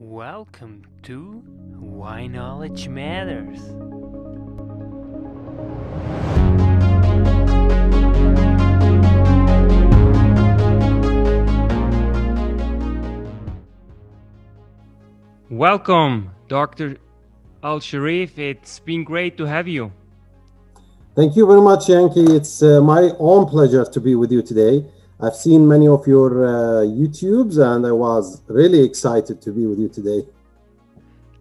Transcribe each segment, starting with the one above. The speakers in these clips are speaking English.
Welcome to Why Knowledge Matters. Welcome, Dr. Al Sharif. It's been great to have you. Thank you very much, Yannick. It's uh, my own pleasure to be with you today. I've seen many of your uh, YouTubes and I was really excited to be with you today.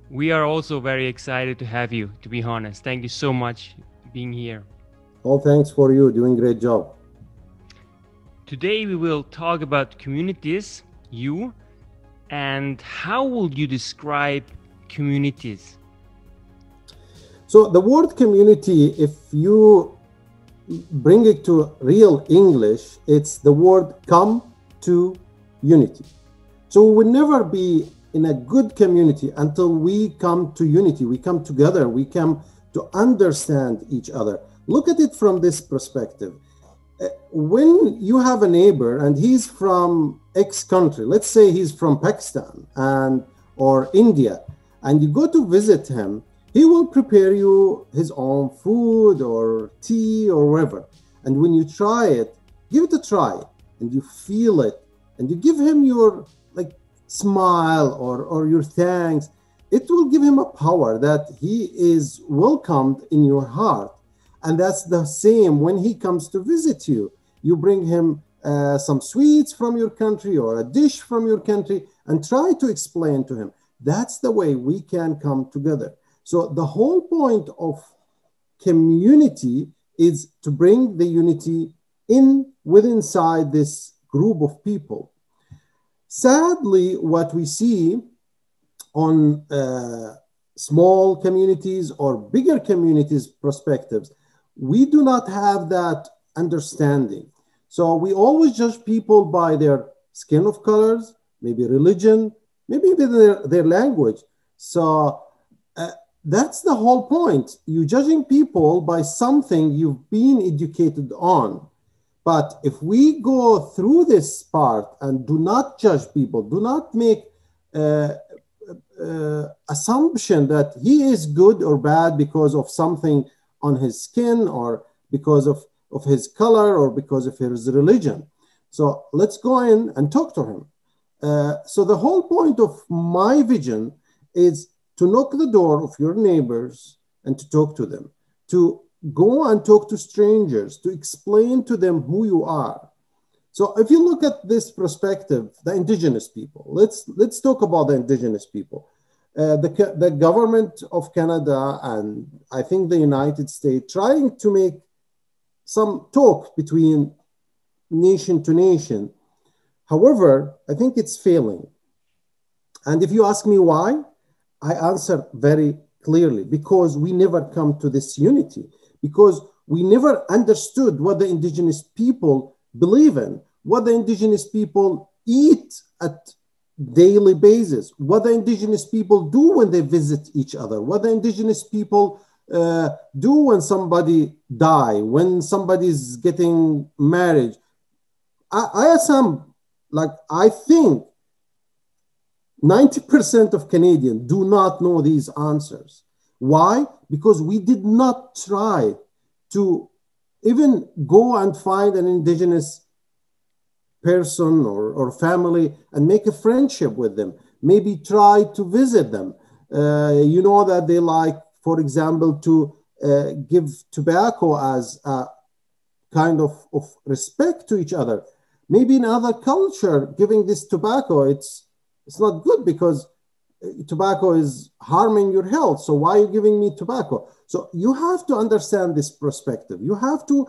We are also very excited to have you, to be honest. Thank you so much being here. All thanks for you, doing great job. Today we will talk about communities, you, and how would you describe communities? So the word community, if you bring it to real English, it's the word come to unity. So we will never be in a good community until we come to unity. We come together. We come to understand each other. Look at it from this perspective. Uh, when you have a neighbor and he's from X country, let's say he's from Pakistan and or India, and you go to visit him, he will prepare you his own food or tea or whatever. And when you try it, give it a try and you feel it and you give him your like smile or, or your thanks, it will give him a power that he is welcomed in your heart. And that's the same when he comes to visit you. You bring him uh, some sweets from your country or a dish from your country and try to explain to him. That's the way we can come together. So the whole point of community is to bring the unity in with inside this group of people. Sadly, what we see on uh, small communities or bigger communities perspectives, we do not have that understanding. So we always judge people by their skin of colors, maybe religion, maybe their, their language. So uh, that's the whole point. You're judging people by something you've been educated on. But if we go through this part and do not judge people, do not make uh, uh, assumption that he is good or bad because of something on his skin or because of, of his color or because of his religion. So let's go in and talk to him. Uh, so the whole point of my vision is to knock the door of your neighbors and to talk to them, to go and talk to strangers, to explain to them who you are. So if you look at this perspective, the indigenous people, let's let's talk about the indigenous people. Uh, the, the government of Canada and I think the United States trying to make some talk between nation to nation. However, I think it's failing. And if you ask me why, I answer very clearly because we never come to this unity, because we never understood what the indigenous people believe in, what the indigenous people eat at daily basis, what the indigenous people do when they visit each other, what the indigenous people uh, do when somebody die, when somebody's getting married. I, I assume, like I think 90% of Canadians do not know these answers. Why? Because we did not try to even go and find an indigenous person or, or family and make a friendship with them. Maybe try to visit them. Uh, you know that they like, for example, to uh, give tobacco as a kind of, of respect to each other. Maybe in other culture, giving this tobacco, it's it's not good because uh, tobacco is harming your health. So why are you giving me tobacco? So you have to understand this perspective. You have to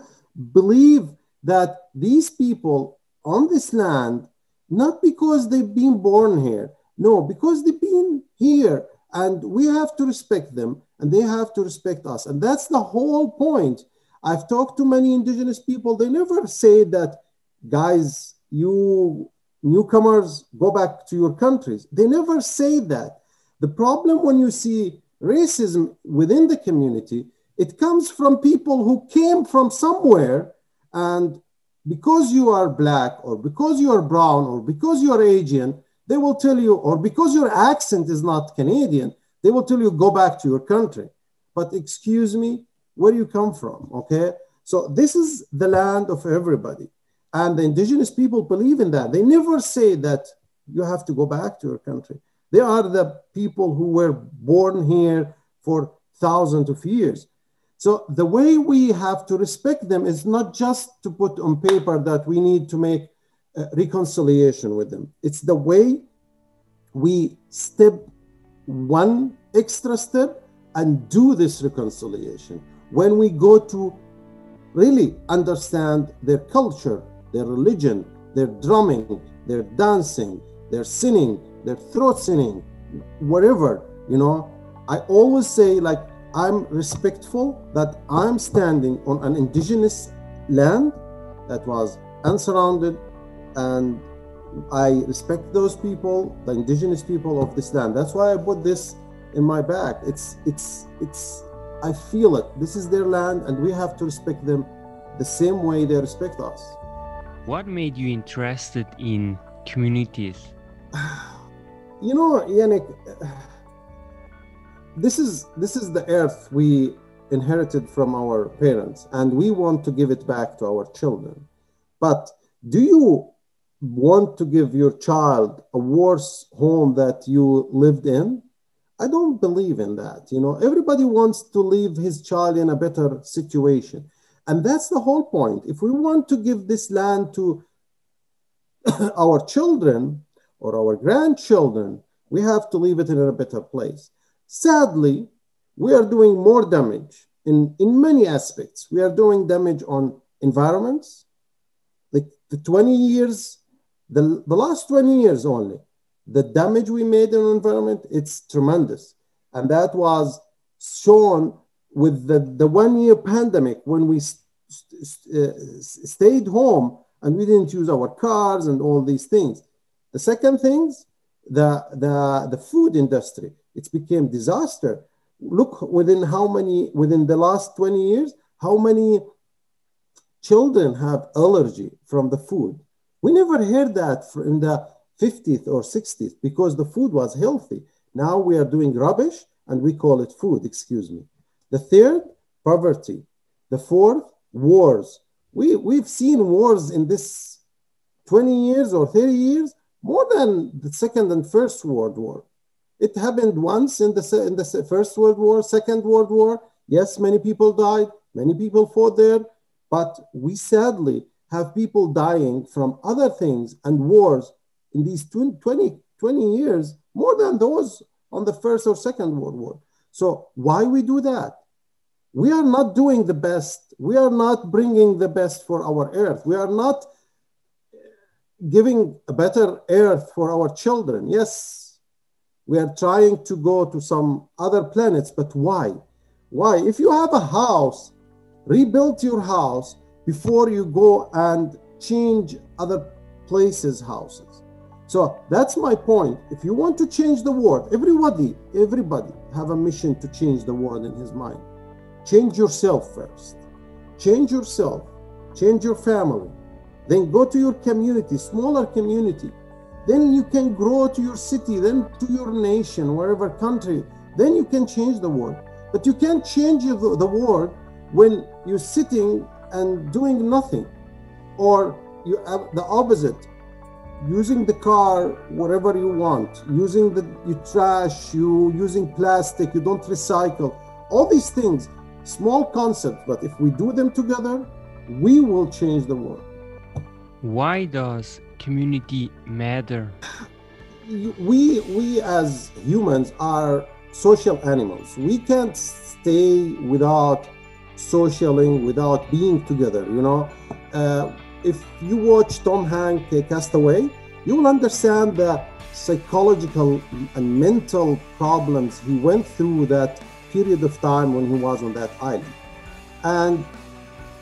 believe that these people on this land, not because they've been born here, no, because they've been here and we have to respect them and they have to respect us. And that's the whole point. I've talked to many indigenous people. They never say that, guys, you newcomers go back to your countries. They never say that. The problem when you see racism within the community, it comes from people who came from somewhere and because you are black or because you are brown or because you are Asian, they will tell you, or because your accent is not Canadian, they will tell you, go back to your country. But excuse me, where you come from, okay? So this is the land of everybody. And the indigenous people believe in that. They never say that you have to go back to your country. They are the people who were born here for thousands of years. So the way we have to respect them is not just to put on paper that we need to make uh, reconciliation with them. It's the way we step one extra step and do this reconciliation. When we go to really understand their culture, their religion, their drumming, their dancing, their singing, their throat singing, whatever, you know, I always say, like, I'm respectful that I'm standing on an indigenous land that was unsurrendered and I respect those people, the indigenous people of this land. That's why I put this in my bag. It's it's it's I feel it. This is their land and we have to respect them the same way they respect us. What made you interested in communities? You know, Yannick, this is this is the earth we inherited from our parents and we want to give it back to our children. But do you want to give your child a worse home that you lived in i don't believe in that you know everybody wants to leave his child in a better situation and that's the whole point. If we want to give this land to our children or our grandchildren we have to leave it in a better place. Sadly we are doing more damage in, in many aspects. We are doing damage on environments. The 20 years the, the last 20 years only, the damage we made in environment, it's tremendous. And that was shown with the, the one year pandemic when we st- st- uh, stayed home and we didn't use our cars and all these things. The second things, the, the, the food industry, it became disaster. Look within how many, within the last 20 years, how many children have allergy from the food we never heard that in the 50th or 60th because the food was healthy. Now we are doing rubbish and we call it food, excuse me. The third, poverty. The fourth, wars. We, we've seen wars in this 20 years or 30 years more than the Second and First World War. It happened once in the, in the First World War, Second World War. Yes, many people died, many people fought there, but we sadly have people dying from other things and wars in these 20, 20 years more than those on the first or second world war so why we do that? We are not doing the best. We are not bringing the best for our earth. We are not giving a better earth for our children. Yes we are trying to go to some other planets but why? Why? If you have a house rebuild your house before you go and change other places' houses. So that's my point. If you want to change the world, everybody, everybody have a mission to change the world in his mind. Change yourself first. Change yourself. Change your family. Then go to your community, smaller community. Then you can grow to your city, then to your nation, wherever country. Then you can change the world. But you can't change the world when you're sitting and doing nothing or you have the opposite using the car whatever you want using the you trash you using plastic you don't recycle. All these things small concepts but if we do them together we will change the world. Why does community matter? We we as humans are social animals. We can't stay without socialing without being together you know? Uh, if you watch tom hanks castaway you will understand the psychological and mental problems he went through that period of time when he was on that island. And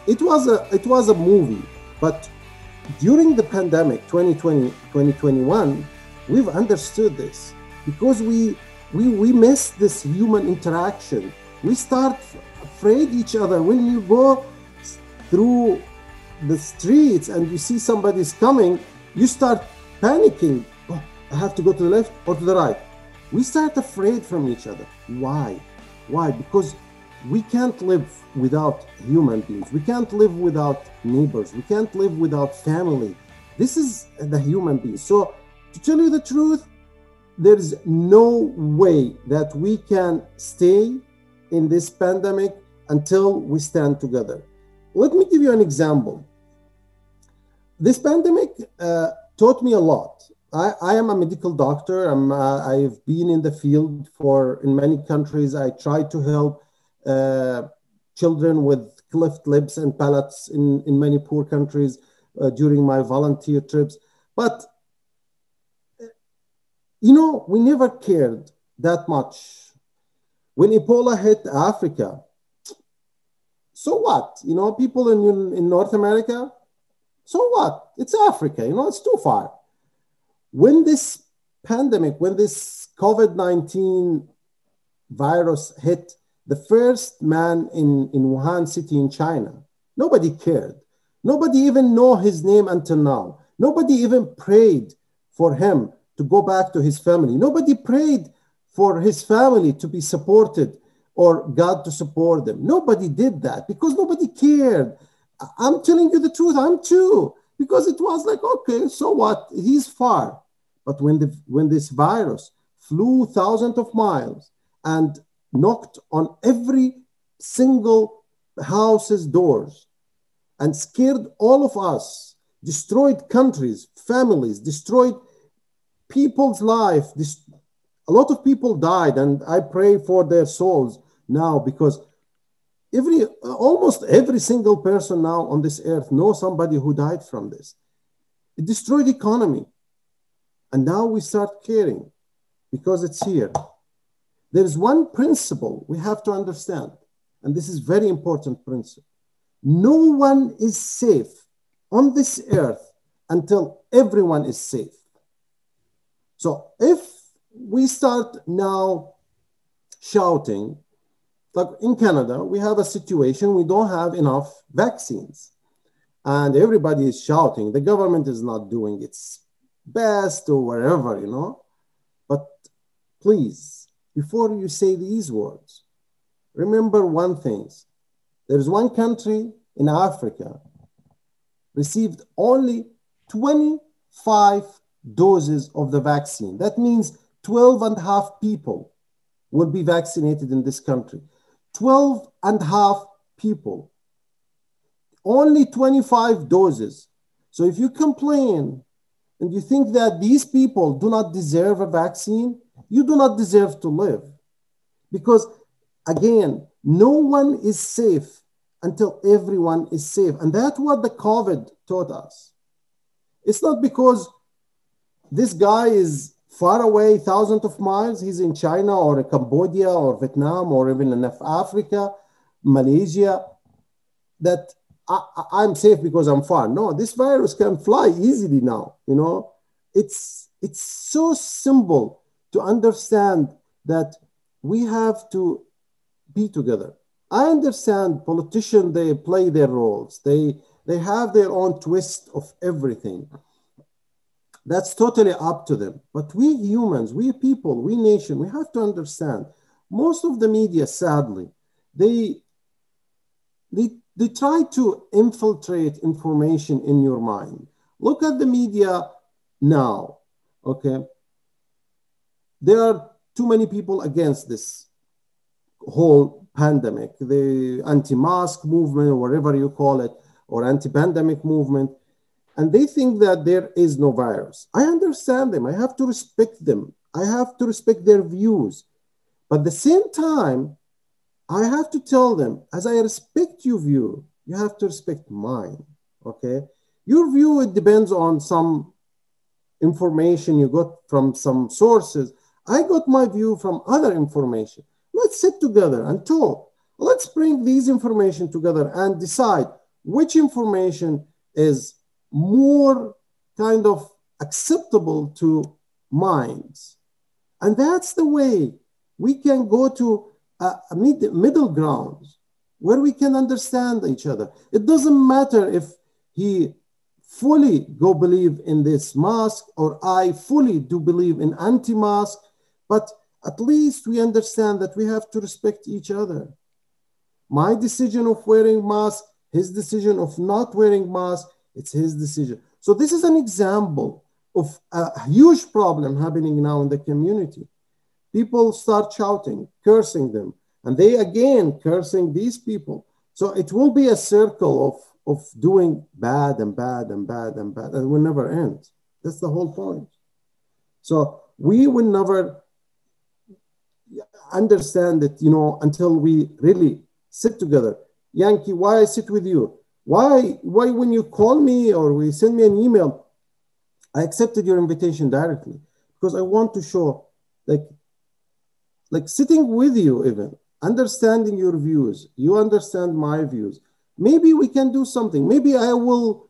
it was a it was a movie but during the pandemic 2020 2021 we've understood this because we we we miss this human interaction. We start afraid each other. When you go through the streets and you see somebody's coming you start panicking oh, I have to go to the left or to the right. We start afraid from each other. Why? Why? Because we can't live without human beings. We can't live without neighbors. We can't live without family. This is the human being. So, to tell you the truth, there is no way that we can stay in this pandemic until we stand together. Let me give you an example. This pandemic uh, taught me a lot. I, I, am a medical doctor. Uh, I've been in the field for in many countries. I try to help uh, children with cleft lips and palates in, in many poor countries uh, during my volunteer trips. But, you know, we never cared that much. When Ebola hit Africa, so what? You know, people in, in North America, so what? It's Africa, you know, it's too far. When this pandemic, when this COVID 19 virus hit the first man in, in Wuhan city in China. Nobody cared. Nobody even know his name until now. Nobody even prayed for him to go back to his family. Nobody prayed for his family to be supported or God to support them. Nobody did that because nobody cared. I'm telling you the truth, I'm too, because it was like, okay, so what? He's far. But when the when this virus flew thousands of miles and knocked on every single house's doors and scared all of us, destroyed countries, families, destroyed people's life. This, a lot of people died, and I pray for their souls now because every almost every single person now on this earth knows somebody who died from this. It destroyed economy, and now we start caring because it's here. There's one principle we have to understand, and this is very important principle. No one is safe on this earth until everyone is safe. So if we start now shouting, like in Canada, we have a situation we don't have enough vaccines. And everybody is shouting, the government is not doing its best or whatever, you know. But please, before you say these words, remember one thing. There's one country in Africa received only 25 doses of the vaccine. That means 12 and a half people will be vaccinated in this country. 12 and a half people. Only 25 doses. So if you complain and you think that these people do not deserve a vaccine, you do not deserve to live. Because again, no one is safe until everyone is safe. And that's what the COVID taught us. It's not because this guy is far away, thousands of miles, he's in China or Cambodia or Vietnam or even in Africa, Malaysia, that I, am safe because I'm far. No, this virus can fly easily now. You know, it's it's so simple to understand that we have to be together. I understand politicians, they play their roles. They, they have their own twist of everything. That's totally up to them. But we humans, we people, we nation, we have to understand most of the media, sadly, they, they, they try to infiltrate information in your mind. Look at the media now, okay? there are too many people against this whole pandemic, the anti-mask movement or whatever you call it, or anti-pandemic movement, and they think that there is no virus. I understand them. I have to respect them. I have to respect their views. But at the same time, I have to tell them, as I respect your view, you have to respect mine. Okay? Your view, it depends on some information you got from some sources I got my view from other information. Let's sit together and talk. Let's bring these information together and decide which information is more kind of acceptable to minds. And that's the way we can go to a, mid, middle ground where we can understand each other. It doesn't matter if he fully go believe in this mask or I fully do believe in anti-mask, but at least we understand that we have to respect each other. My decision of wearing mask, his decision of not wearing mask, it's his decision. So this is an example of a huge problem happening now in the community. People start shouting, cursing them, and they again cursing these people. So it will be a circle of of doing bad and bad and bad and bad, and it will never end. That's the whole point. So we will never understand it, you know, until we really sit together. Yannick, why I sit with you? Why, why when you call me or we send me an email, I accepted your invitation directly because I want to show like, like sitting with you even, understanding your views. You understand my views maybe we can do something. Maybe I will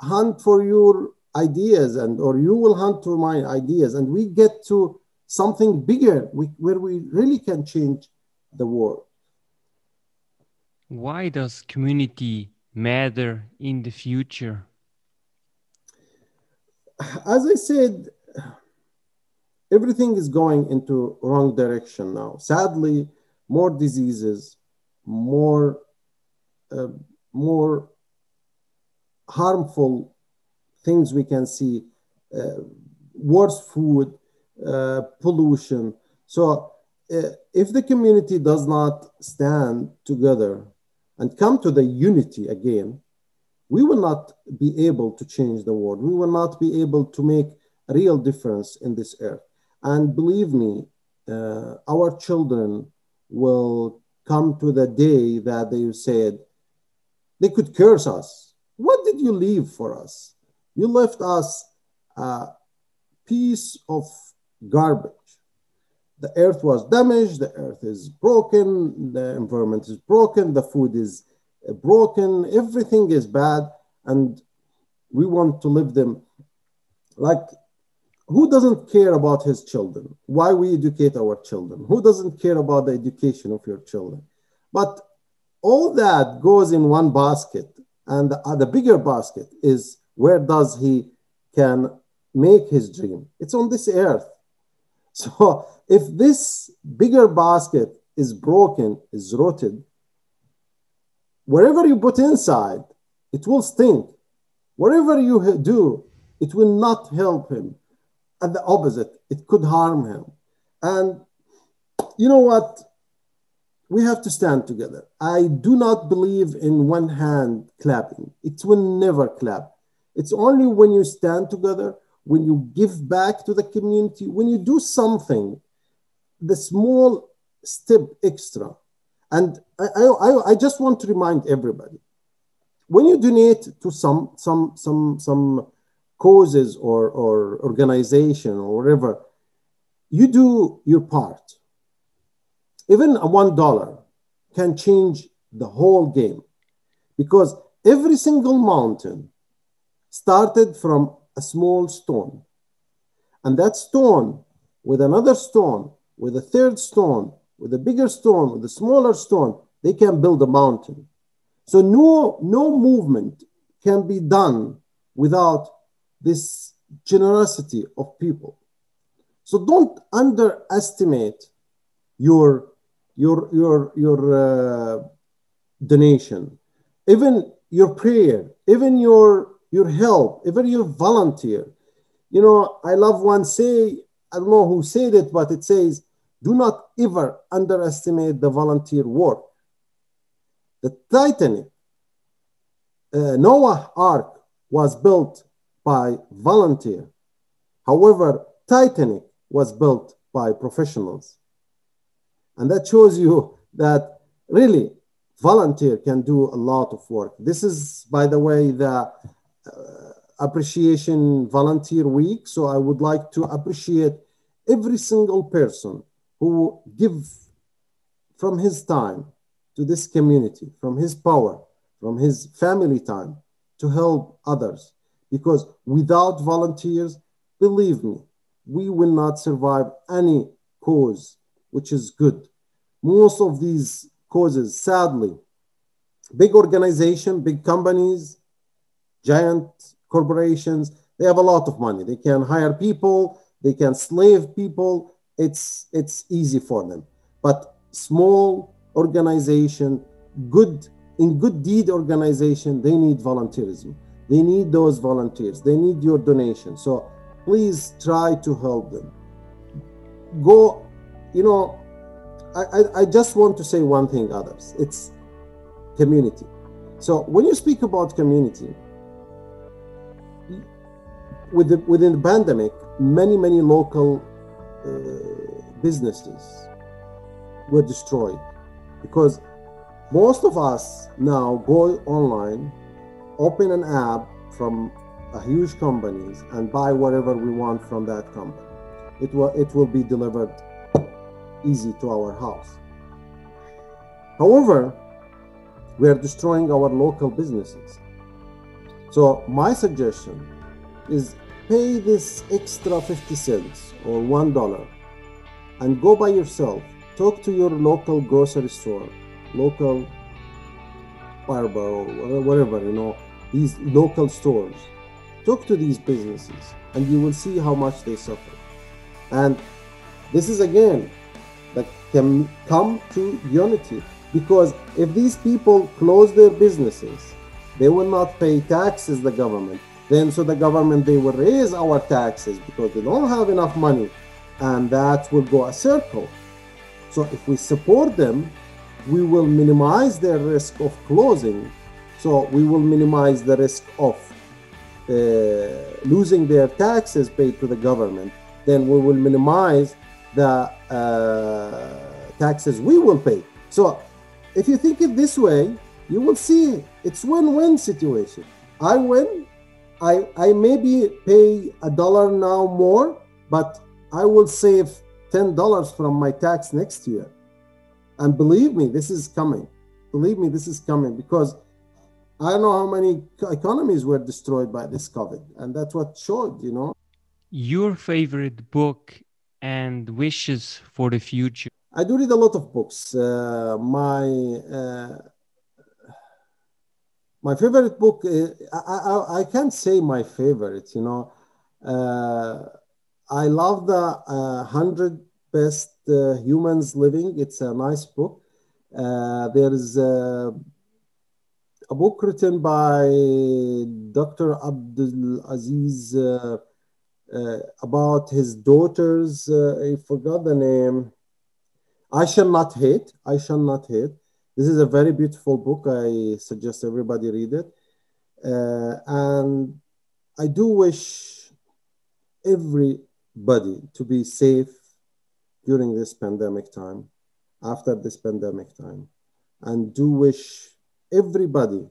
hunt for your ideas and or you will hunt for my ideas and we get to something bigger where we really can change the world. Why does community matter in the future? As I said, everything is going into wrong direction now. Sadly, more diseases, more uh, more harmful things we can see uh, worse food uh, pollution so uh, if the community does not stand together and come to the unity again we will not be able to change the world we will not be able to make a real difference in this earth and believe me uh, our children will come to the day that they said they could curse us. What did you leave for us? You left us a piece of garbage. The earth was damaged, the earth is broken, the environment is broken, the food is broken, everything is bad, and we want to live them like who doesn't care about his children? Why we educate our children? Who doesn't care about the education of your children? But all that goes in one basket and the, uh, the bigger basket is where does he can make his dream it's on this earth so if this bigger basket is broken is rotted wherever you put inside it will stink whatever you do it will not help him and the opposite it could harm him and you know what we have to stand together. I do not believe in one hand clapping. It will never clap. It's only when you stand together, when you give back to the community, when you do something, the small step extra. And I, I, I just want to remind everybody when you donate to some, some, some, some causes or, or organization or whatever, you do your part even a one dollar can change the whole game because every single mountain started from a small stone. And that stone, with another stone, with a third stone, with a bigger stone, with a smaller stone, they can build a mountain. So no, no movement can be done without this generosity of people. So don't underestimate your your your your uh, donation even your prayer even your your help even your volunteer. You know i love one say i don't know who said it but it says do not ever underestimate the volunteer work. The titanic uh, noah ark was built by volunteer. However titanic was built by professionals. And that shows you that really volunteer can do a lot of work. This is, by the way, the Uh, appreciation volunteer week. So I would like to appreciate every single person who give from his time to this community, from his power, from his family time to help others. Because without volunteers, believe me, we will not survive any cause which is good most of these causes, sadly, big organization, big companies, giant corporations, they have a lot of money. They can hire people, they can slave people. It's it's easy for them. But small organization, good in good deed organization, they need volunteerism. They need those volunteers. They need your donation. So please try to help them. Go, you know, I, I, I just want to say one thing, others. It's community. So when you speak about community, with the, within the pandemic, many, many local uh, businesses were destroyed because most of us now go online, open an app from a huge companies and buy whatever we want from that company. It will, it will be delivered easy to our house. However, we are destroying our local businesses. So my suggestion is pay this extra 50 cents or one dollar and go by yourself. Talk to your local grocery store, local barber or whatever, you know, these local stores. Talk to these businesses and you will see how much they suffer. And this is again that can come to unity because if these people close their businesses, they will not pay taxes the government. Then so the government they will raise our taxes because they don't have enough money and that will go a circle. So if we support them, we will minimize their risk of closing. So we will minimize the risk of uh, losing their taxes paid to the government. Then we will minimize the uh, taxes we will pay. So if you think it this way, you will see it's win-win situation. I win. I I maybe pay a dollar now more, but I will save ten dollars from my tax next year. And believe me, this is coming. Believe me, this is coming because I don't know how many economies were destroyed by this COVID, and that's what showed. You know. Your favorite book and wishes for the future? I do read a lot of books. Uh, my uh, my favorite book, uh, I, I, I, can't say my favorite, you know. Uh, I love the 100 uh, Best uh, Humans Living. It's a nice book. there is a, a, book written by Dr. Abdul Aziz uh, about his daughters. Uh, I forgot the name. I shall not hate. I shall not hate. This is a very beautiful book. I suggest everybody read it. Uh, and I do wish everybody to be safe during this pandemic time, after this pandemic time, and do wish everybody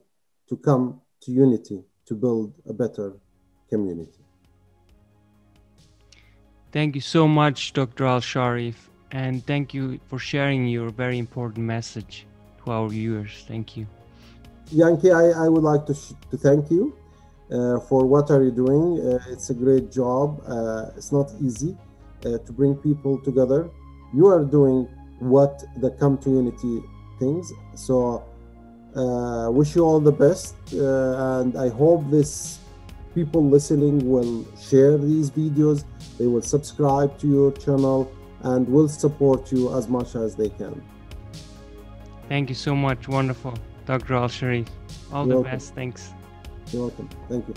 to come to unity to build a better community. Thank you so much, Dr. Al Sharif, and thank you for sharing your very important message to our viewers. Thank you. Yannick, I, I would like to, to thank you uh, for what are you doing. Uh, it's a great job. Uh, it's not easy uh, to bring people together. You are doing what the come to unity things. So uh, wish you all the best, uh, and I hope this people listening will share these videos they will subscribe to your channel and will support you as much as they can. Thank you so much. Wonderful. Dr. Al Sharif. All You're the welcome. best. Thanks. You're welcome. Thank you.